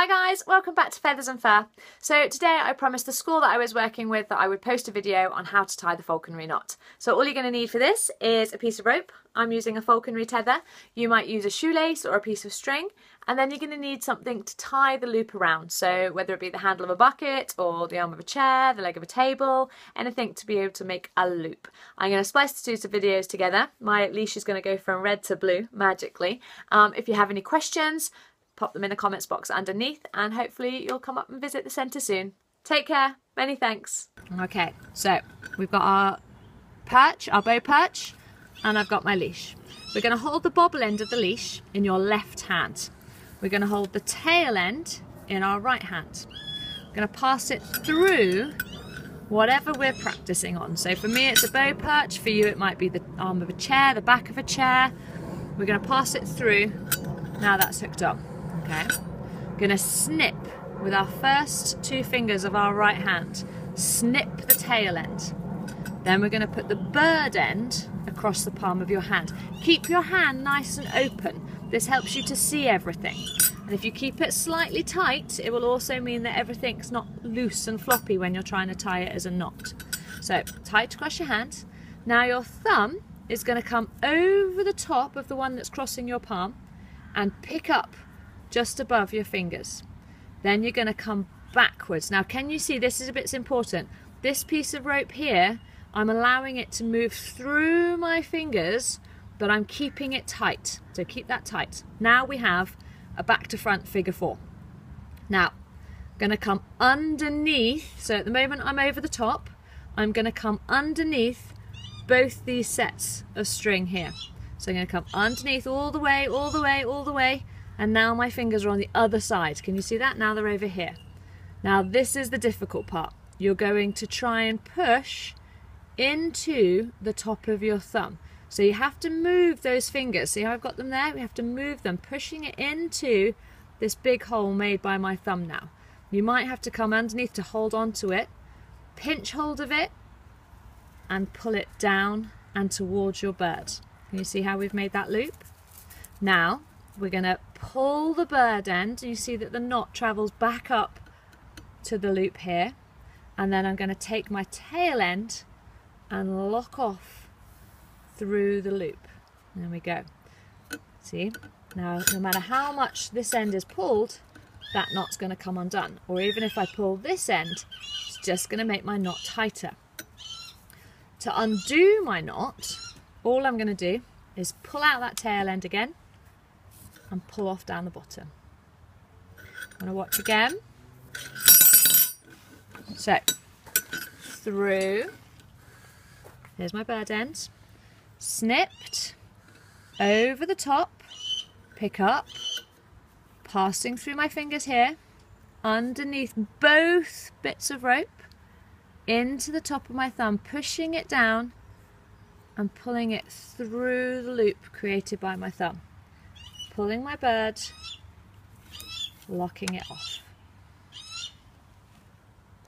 Hi guys, welcome back to Feathers and Fur. So today I promised the school that I was working with that I would post a video on how to tie the falconry knot. So all you're going to need for this is a piece of rope. I'm using a falconry tether. You might use a shoelace or a piece of string and then you're going to need something to tie the loop around. So whether it be the handle of a bucket or the arm of a chair, the leg of a table, anything to be able to make a loop. I'm going to splice the two videos together. My leash is going to go from red to blue magically. Um, if you have any questions, pop them in the comments box underneath and hopefully you'll come up and visit the centre soon. Take care. Many thanks. Okay, so we've got our perch, our bow perch, and I've got my leash. We're going to hold the bobble end of the leash in your left hand. We're going to hold the tail end in our right hand. We're going to pass it through whatever we're practicing on. So for me it's a bow perch, for you it might be the arm of a chair, the back of a chair. We're going to pass it through. Now that's hooked up okay? Gonna snip with our first two fingers of our right hand, snip the tail end. Then we're gonna put the bird end across the palm of your hand. Keep your hand nice and open. This helps you to see everything. And if you keep it slightly tight, it will also mean that everything's not loose and floppy when you're trying to tie it as a knot. So tight across your hand. Now your thumb is going to come over the top of the one that's crossing your palm and pick up just above your fingers. Then you're going to come backwards. Now, can you see this is a bit important? This piece of rope here, I'm allowing it to move through my fingers, but I'm keeping it tight. So keep that tight. Now we have a back to front figure four. Now, I'm going to come underneath. So at the moment I'm over the top. I'm going to come underneath both these sets of string here. So I'm going to come underneath all the way, all the way, all the way, and now my fingers are on the other side. Can you see that? Now they're over here. Now this is the difficult part. You're going to try and push into the top of your thumb. So you have to move those fingers. See how I've got them there? We have to move them, pushing it into this big hole made by my thumb now. You might have to come underneath to hold on to it, pinch hold of it, and pull it down and towards your bird. Can you see how we've made that loop? Now, we're going to pull the bird end. and You see that the knot travels back up to the loop here. And then I'm going to take my tail end and lock off through the loop. There we go. See? Now, no matter how much this end is pulled, that knot's going to come undone. Or even if I pull this end, it's just going to make my knot tighter. To undo my knot, all I'm going to do is pull out that tail end again and pull off down the bottom. I'm going to watch again. So, through, here's my bird end, snipped, over the top, pick up, passing through my fingers here, underneath both bits of rope, into the top of my thumb, pushing it down. And pulling it through the loop created by my thumb pulling my bird, locking it off.